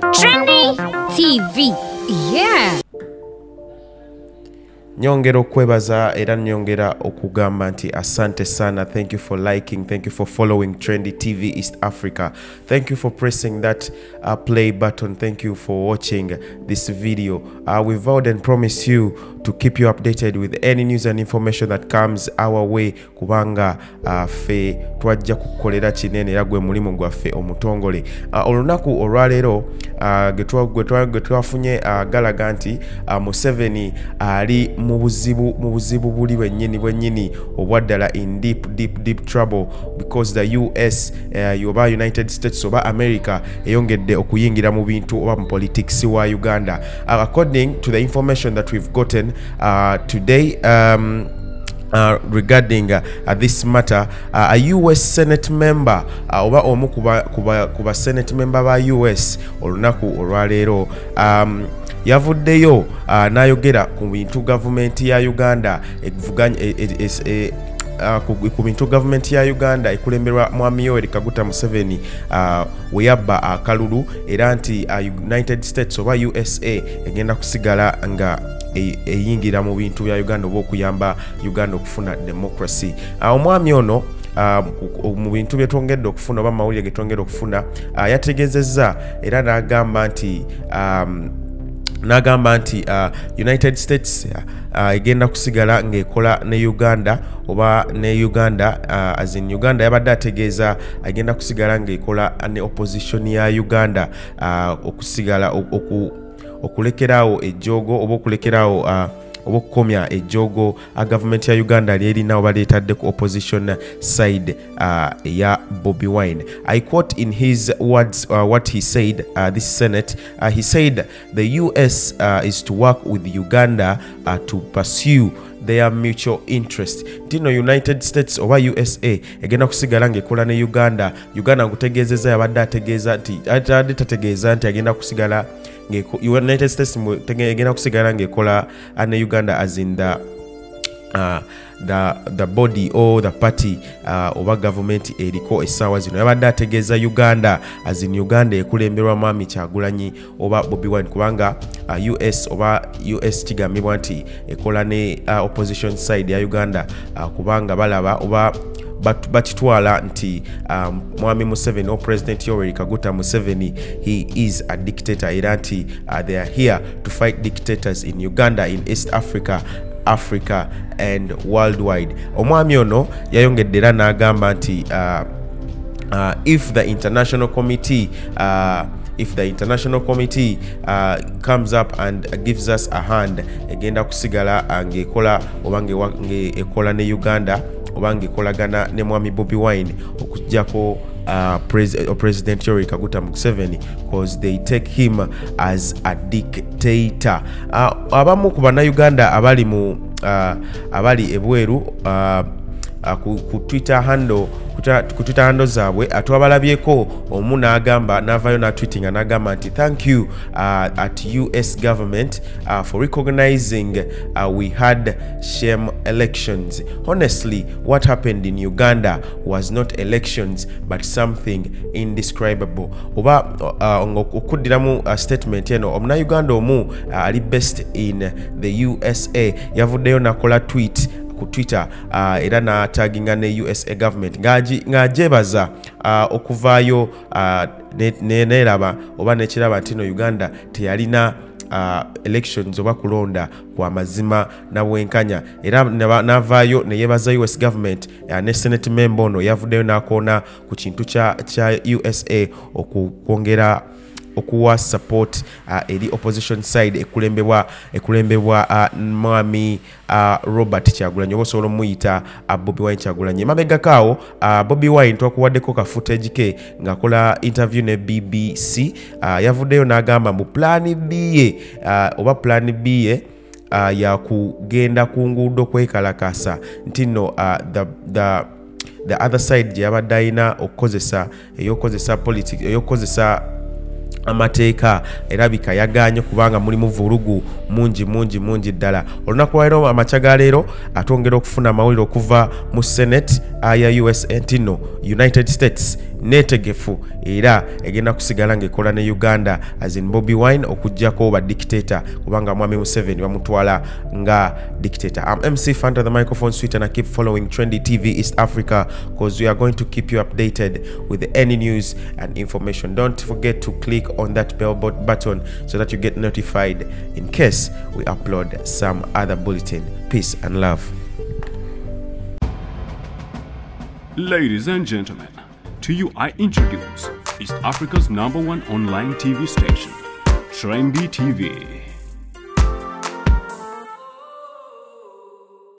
Trendy TV. Yeah. Nyongera okwebaza era nyongera okugamba nti asante sana. Thank you for liking thank you for following trendy tv east africa. Thank you for pressing that uh, play button. Thank you for watching this video. Uh, we vowed and promise you to keep you updated with any news and information that comes our way. Kubanga uh, fe twajja kukolera kinene era gwe mulimu gwaffe omutongole. Uh, olunaku olwaleero uh, gwe twa- gwe twa- gwe twafunye uh, galaga nti uh, museveni ali mu buzibu mu buzibu buli bwennyini bwennyini obwaddala in deep deep deep trouble because the us uh, oba united states oba america eyongedde okuyingira mu bintu oba mu politics wa uganda. Uh, according to the information that we've gotten uh, today um, Uh, regarding uh, uh, this matter uh, a us senate member uh, oba omu kuba, kuba, kuba senate member ba us olunaku olwaleero um, yavuddeyo uh, n'ayogera ku bintu gavumenti ya uganda. E- e- e- uh, ku- bintu gavumenti ya uganda ekulemberwa mwami yoweri kaguta museveni uh, we yabba akalulu era nti united states oba usa egenda kusigala nga eyingira mu bintu bya uganda oba okuyamba uganda okufuna democracy. Omwami ono mu bintu byetwongedde okufuna oba mawulire getwongedde okufuna yategezezza era n'agamba nti um, n'agamba nti uh, united states uh, egenda kusigala ng'ekola ne uganda oba ne uganda uh, as in uganda yabadde ategeeza agenda kusigala ng'ekola ne opposition ya uganda uh, okusigala o- oku, okulekeraawo ejjoogo oba okulekeraawo uh, oba okukomya a government gavumenti ya uganda lyeri nawo lyetadde ku opposition side uh, eya bobby wine. I quote in his words uh, what he said uh, this senate uh, he said the us uh, is to work with uganda uh, to pursue their mutual interest. Tino united states oba usa egenda kusigala ngaekola ne uganda. Uganda ngutegeezeza yabadde ategeeza nti atadde tategeeza nti agenda kusigala united states egenda kusigala ng'ekola uh, ne uganda as in the uh, the, the body or the party uh, oba gavumenti eriko essaawa zino. Yabadde ategeeza uganda as in uganda ekulemberwa mwami kyagulanyi oba bobi wine kubanga uh, us oba us kigambibwa nti ekola ne uh, opposition side ya uganda uh, kubanga balaba oba bakitwala nti um, mwami museveni o president yoweri kaguta museveni he is a dictator. Era nti uh, they are here to fight dictators in uganda in east africa africa and worldwide. Omwami ono yayongedde era n'agamba nti uh, uh, if the international committee uh, if the international committee uh, comes up and gives us a hand egenda kusigala ng'ekola oba ng'ekola ne uganda oba ng'ekolagana ne mwami bobi wine okugjako uh, pres uh, president yoweri kaguta museveni cause they take him as a dictator uh, abamu ku bannayuganda abali mu uh, abali ebweru uh, uh, ku, ku twitter handle ku twitter handle zaabwe atwabalabyeko twabalabyeko omu n'agamba n'avaayo n'atweetinga n'agamba nti thank you uh, at us government uh, for recognizing uh, we had shame elections. Honestly what happened in uganda was not elections but something indescribable. Oba uh, nga okuddiramu uh, statement eno omunauganda omu uh, ali best in the usa yavuddeyo nakola tweet ku twitter uh, era n'ataginga ne usa government. Ng'agi- ng'agyebaza uh, okuvaayo uh, ne- ne- neeraba oba nekiraba nti no uganda teyalina uh, elections oba kulonda kwa mazima na bwenkanya. Era n'avaayo neyebaza us government uh, ne senate member ono yavuddeyo n'akoona ku kintu kya usa okukwongera okuwa support uh, eri opposition side ekulembebwa ekulembebwa uh, mwami uh, robert kyagulanyi oba osobola omuyita uh, bobi wine kyagulanyi. Emabegakaawo uh, bobi wine twakuwaddeko ka footage ke ng'akola interview ne bbc uh, yavuddeyo n'agamba mu pulaani b ye uh, oba pulaani b ye uh, yakugenda ku nguudo kwekalakasa. Nti nno uh, the, the the other side gye yabadde alina okukozesa ey'okukozesa politics ey'okukozesa amateeka. Erabika yaganye kubanga mulimu muvurugu munji munji munji ddala. Olunaku lwaleero amakya ga leero atwongera okufuna amawulire okuva mu senate aya usa entino united states netegefu. Era egenda kusigala ngaekola ne uganda azin bobby wine okugjako ba dictator kubanga mwami museveni bamutwala nga dictator. I'm mc fanta the microphone sweet and i keep following trendy tv east africa because we are going to keep you updated with any news and information. Don't forget to click on that bell button so that you get notified in case we upload some other bulletin peace and love Ladies and gentlemen, to you I introduce East Africa's number one online TV station, Trendy TV.